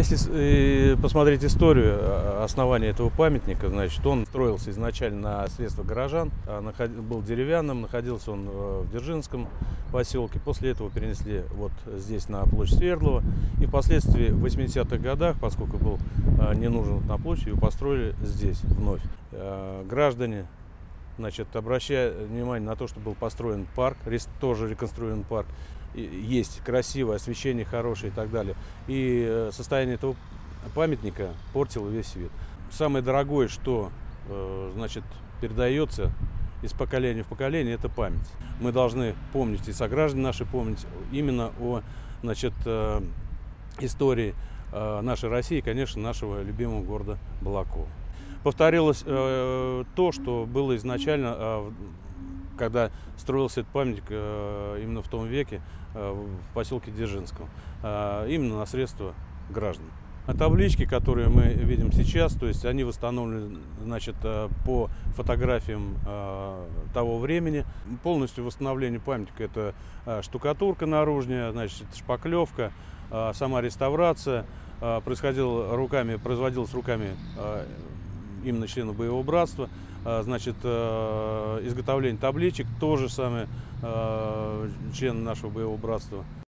Если э, посмотреть историю э, основания этого памятника, значит, он строился изначально на средства горожан, а был деревянным, находился он э, в Дзержинском поселке. После этого перенесли вот здесь, на площадь Свердлова. И впоследствии в 80-х годах, поскольку был не нужен на площади, его построили здесь вновь. Граждане значит, обращая внимание на то, что был построен парк, тоже реконструирован парк, есть красивое освещение хорошее и так далее. И э, состояние этого памятника портило весь вид. Самое дорогое, что э, значит, передается из поколения в поколение, это память. Мы должны помнить, и сограждане наши помнить именно о значит, э, истории нашей России, конечно, нашего любимого города Балакова. Повторилось то, что было изначально когда строился этот памятник э, именно в том веке э, в поселке Дзержинском, э, именно на средства граждан. А таблички, которые мы видим сейчас, то есть они восстановлены значит, по фотографиям того времени. Полностью восстановление памятника это штукатурка наружная, значит, шпаклевка, сама реставрация происходила руками, производилась руками именно членов боевого братства. А, значит, э, изготовление табличек, то же самое э, члены нашего боевого братства.